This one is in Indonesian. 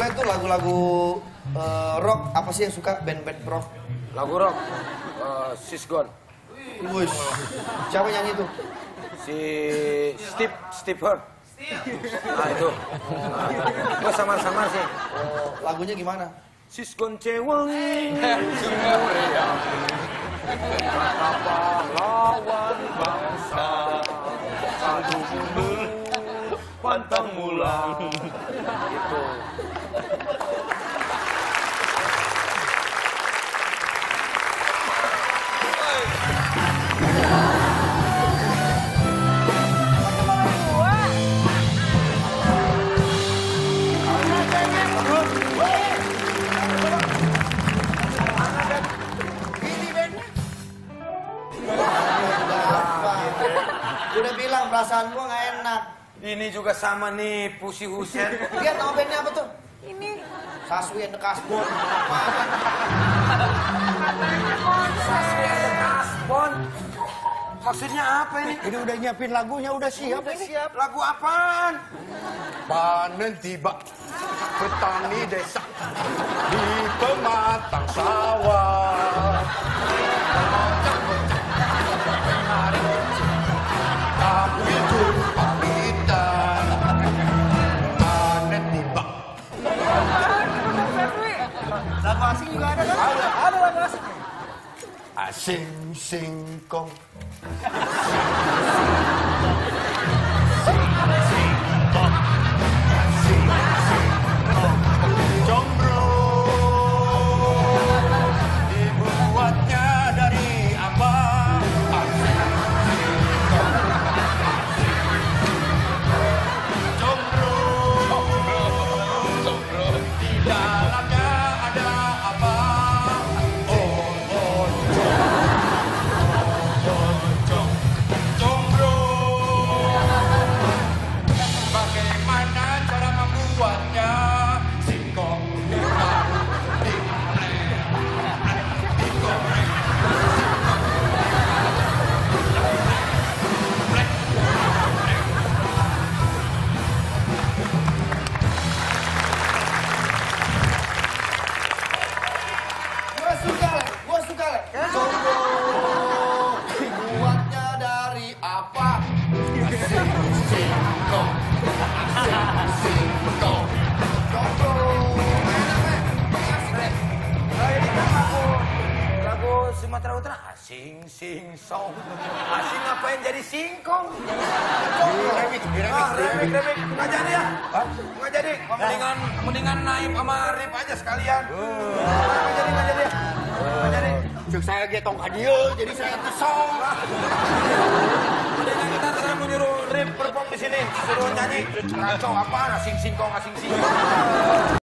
Selain itu lagu-lagu eh, rock apa sih yang suka band-band rock? Lagu rock, uh, Sisgon. Wih, siapa yang itu? Si Steve, Steve Hurt. Nah itu. Nah, gue samar-samar sih. Oh, lagunya gimana? Sisgon cewangi. Kata pahlawan bangsa. Mundur, pantang mulang. Itu. Udah bilang perasaan gua nggak enak. Ini juga sama nih Pusi Husen. Lihat nama bandnya apa tuh? Ini Saswi and the Kasbon. Kasbon. Maksudnya apa ini? Ini udah nyiapin lagunya, udah siap Udah ini. siap. Lagu apaan? Panen tiba, petani desa di pematang sawah. Lagu asing juga ada kan? Ada. Ada lagu asing. Asing singkong. Dibuatnya dari apa? Nah, kan Sumatera Utara. Asing sing song. Asing ngapain jadi singkong? Diremix. Ah, remik, remik. Nggak jadi ya? Nggak jadi. Mendingan, mendingan Naim sama Rip aja sekalian. Nggak jadi, nggak jadi ya? Jadi. Cuk saya getong hadiah, jadi saya kesong. Mendingan kita sekarang mau nyuruh Rip perform di sini. Suruh nyanyi. Kacau apaan? Asing singkong, asing singkong.